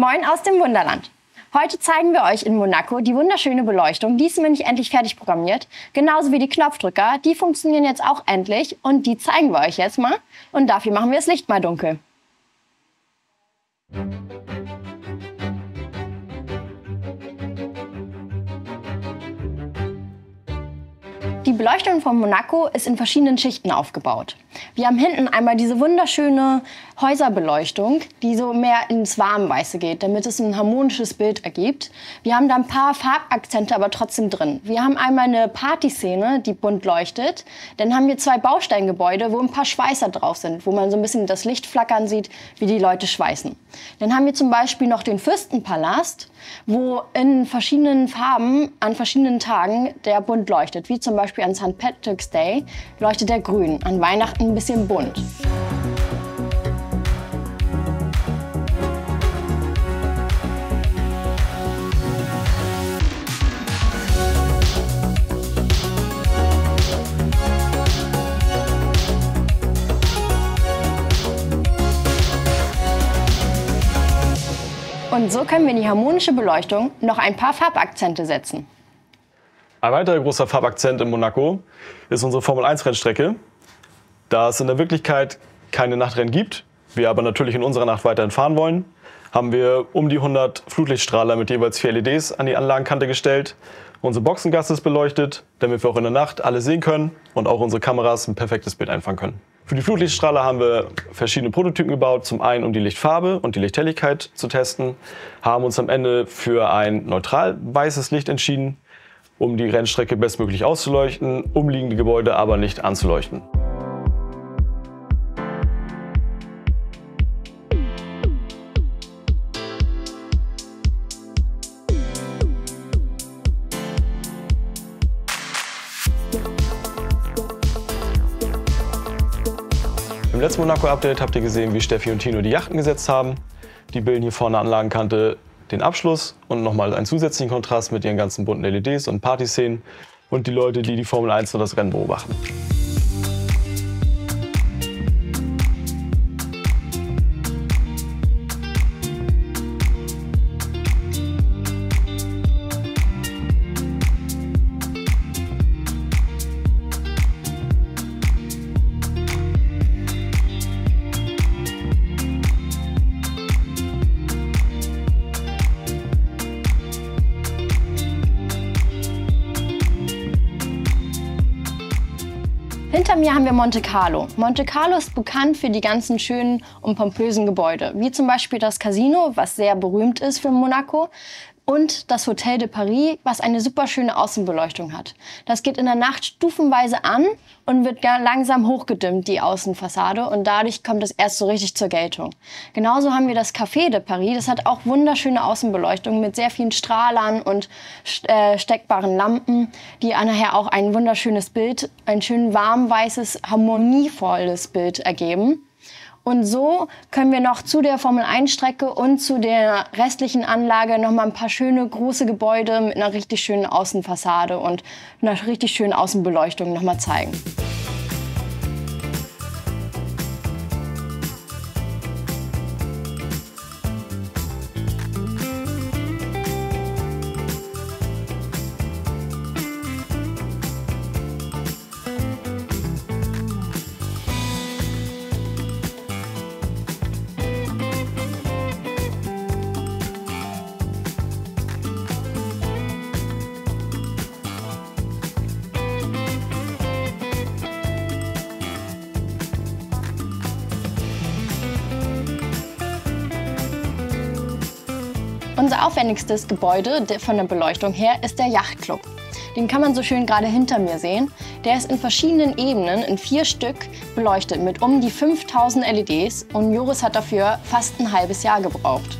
Moin aus dem Wunderland. Heute zeigen wir euch in Monaco die wunderschöne Beleuchtung. Die ist nämlich endlich fertig programmiert. Genauso wie die Knopfdrücker. Die funktionieren jetzt auch endlich und die zeigen wir euch jetzt mal. Und dafür machen wir das Licht mal dunkel. Die Beleuchtung von Monaco ist in verschiedenen Schichten aufgebaut. Wir haben hinten einmal diese wunderschöne Häuserbeleuchtung, die so mehr ins Warmweiße geht, damit es ein harmonisches Bild ergibt. Wir haben da ein paar Farbakzente aber trotzdem drin. Wir haben einmal eine Partyszene, die bunt leuchtet. Dann haben wir zwei Bausteingebäude, wo ein paar Schweißer drauf sind, wo man so ein bisschen das Licht flackern sieht, wie die Leute schweißen. Dann haben wir zum Beispiel noch den Fürstenpalast, wo in verschiedenen Farben an verschiedenen Tagen der bunt leuchtet, wie zum Beispiel an St. Patrick's Day leuchtet der grün, an Weihnachten ein bisschen bunt. Und so können wir in die harmonische Beleuchtung noch ein paar Farbakzente setzen. Ein weiterer großer Farbakzent in Monaco ist unsere Formel 1 Rennstrecke. Da es in der Wirklichkeit keine Nachtrennen gibt, wir aber natürlich in unserer Nacht weiterhin fahren wollen, haben wir um die 100 Flutlichtstrahler mit jeweils vier LEDs an die Anlagenkante gestellt. Unsere Boxengasse ist beleuchtet, damit wir auch in der Nacht alles sehen können und auch unsere Kameras ein perfektes Bild einfangen können. Für die Flutlichtstrahler haben wir verschiedene Prototypen gebaut. Zum einen, um die Lichtfarbe und die Lichthelligkeit zu testen, haben uns am Ende für ein neutral weißes Licht entschieden, um die Rennstrecke bestmöglich auszuleuchten, umliegende Gebäude aber nicht anzuleuchten. Im letzten Monaco-Update habt ihr gesehen, wie Steffi und Tino die Yachten gesetzt haben. Die bilden hier vorne Anlagenkante den Abschluss und nochmal einen zusätzlichen Kontrast mit ihren ganzen bunten LEDs und Partyszenen und die Leute, die die Formel 1 und das Rennen beobachten. Hinter mir haben wir Monte Carlo. Monte Carlo ist bekannt für die ganzen schönen und pompösen Gebäude, wie zum Beispiel das Casino, was sehr berühmt ist für Monaco, und das Hotel de Paris, was eine super schöne Außenbeleuchtung hat. Das geht in der Nacht stufenweise an und wird langsam hochgedimmt, die Außenfassade, und dadurch kommt es erst so richtig zur Geltung. Genauso haben wir das Café de Paris, das hat auch wunderschöne Außenbeleuchtung mit sehr vielen Strahlern und äh, steckbaren Lampen, die nachher auch ein wunderschönes Bild, ein schön warmweißes, harmonievolles Bild ergeben. Und so können wir noch zu der Formel 1 Strecke und zu der restlichen Anlage noch mal ein paar schöne große Gebäude mit einer richtig schönen Außenfassade und einer richtig schönen Außenbeleuchtung noch mal zeigen. Unser aufwendigstes Gebäude von der Beleuchtung her ist der Yachtclub. Den kann man so schön gerade hinter mir sehen. Der ist in verschiedenen Ebenen, in vier Stück, beleuchtet mit um die 5000 LEDs und Joris hat dafür fast ein halbes Jahr gebraucht.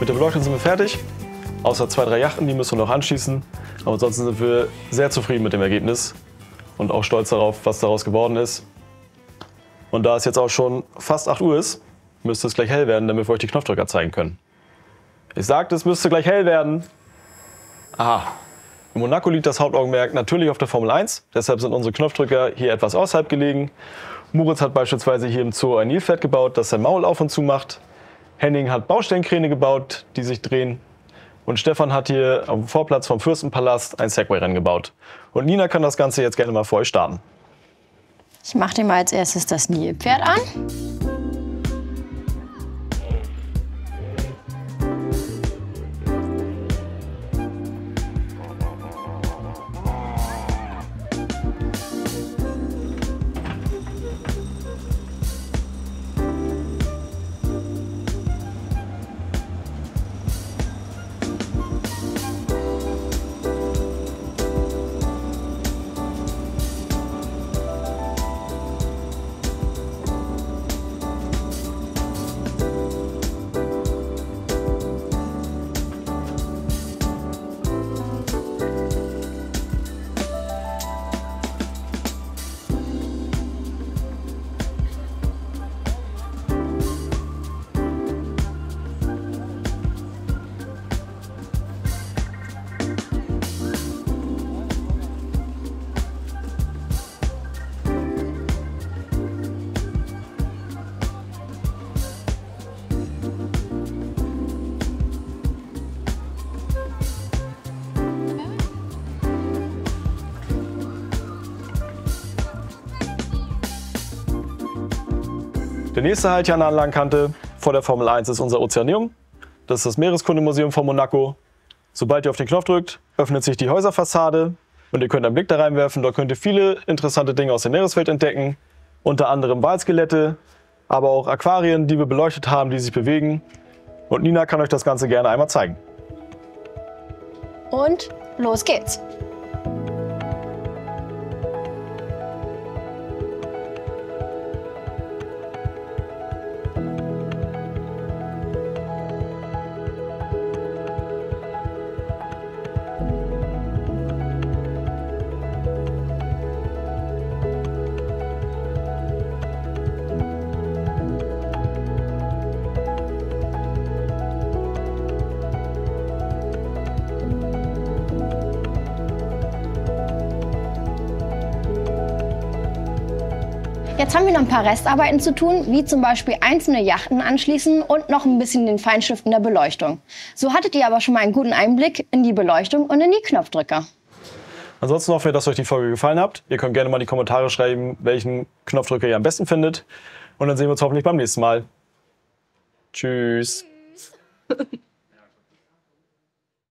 Mit der Beleuchtung sind wir fertig. Außer zwei, drei Yachten, die müssen wir noch anschließen. Aber ansonsten sind wir sehr zufrieden mit dem Ergebnis und auch stolz darauf, was daraus geworden ist. Und da es jetzt auch schon fast 8 Uhr ist, müsste es gleich hell werden, damit wir euch die Knopfdrücker zeigen können. Ich sagte, es müsste gleich hell werden. Aha. In Monaco liegt das Hauptaugenmerk natürlich auf der Formel 1. Deshalb sind unsere Knopfdrücker hier etwas außerhalb gelegen. Moritz hat beispielsweise hier im Zoo ein Nilpferd gebaut, das sein Maul auf und zu macht. Henning hat Bausteinkräne gebaut, die sich drehen. Und Stefan hat hier am Vorplatz vom Fürstenpalast ein Segway-Rennen gebaut. Und Nina kann das Ganze jetzt gerne mal für euch starten. Ich mache dir mal als erstes das Nilpferd an. Der nächste Halt hier an der Anlagenkante vor der Formel 1 ist unser Ozeaneum. Das ist das Meereskundemuseum von Monaco. Sobald ihr auf den Knopf drückt, öffnet sich die Häuserfassade und ihr könnt einen Blick da reinwerfen. Dort könnt ihr viele interessante Dinge aus der Meereswelt entdecken. Unter anderem Walskelette, aber auch Aquarien, die wir beleuchtet haben, die sich bewegen. Und Nina kann euch das Ganze gerne einmal zeigen. Und los geht's. Jetzt haben wir noch ein paar Restarbeiten zu tun, wie zum Beispiel einzelne Yachten anschließen und noch ein bisschen den Feinschliff in der Beleuchtung. So hattet ihr aber schon mal einen guten Einblick in die Beleuchtung und in die Knopfdrücker. Ansonsten hoffen wir, dass euch die Folge gefallen hat. Ihr könnt gerne mal in die Kommentare schreiben, welchen Knopfdrücker ihr am besten findet. Und dann sehen wir uns hoffentlich beim nächsten Mal. Tschüss.